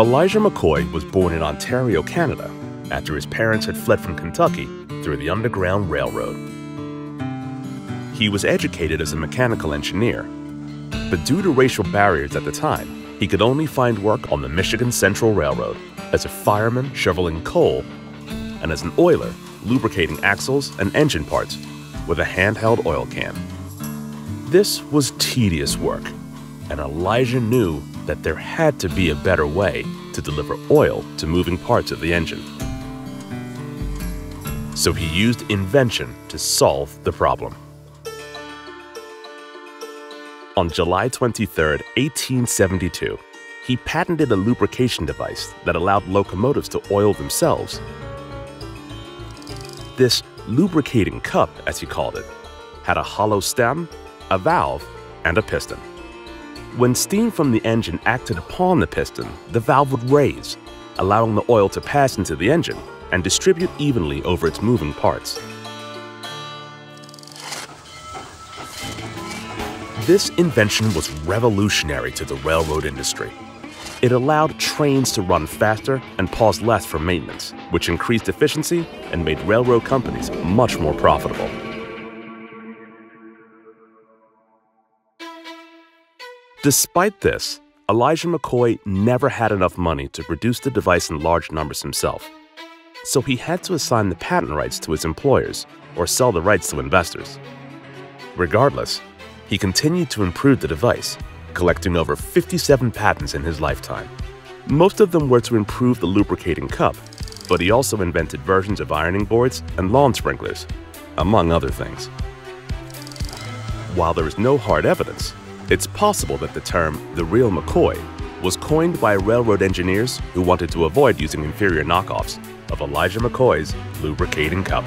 Elijah McCoy was born in Ontario, Canada, after his parents had fled from Kentucky through the Underground Railroad. He was educated as a mechanical engineer, but due to racial barriers at the time, he could only find work on the Michigan Central Railroad as a fireman shoveling coal and as an oiler lubricating axles and engine parts with a handheld oil can. This was tedious work, and Elijah knew that there had to be a better way to deliver oil to moving parts of the engine. So he used invention to solve the problem. On July 23, 1872, he patented a lubrication device that allowed locomotives to oil themselves. This lubricating cup, as he called it, had a hollow stem, a valve, and a piston. When steam from the engine acted upon the piston, the valve would raise, allowing the oil to pass into the engine and distribute evenly over its moving parts. This invention was revolutionary to the railroad industry. It allowed trains to run faster and pause less for maintenance, which increased efficiency and made railroad companies much more profitable. Despite this, Elijah McCoy never had enough money to produce the device in large numbers himself. So he had to assign the patent rights to his employers or sell the rights to investors. Regardless, he continued to improve the device, collecting over 57 patents in his lifetime. Most of them were to improve the lubricating cup, but he also invented versions of ironing boards and lawn sprinklers, among other things. While there is no hard evidence, it's possible that the term the real McCoy was coined by railroad engineers who wanted to avoid using inferior knockoffs of Elijah McCoy's lubricating cup.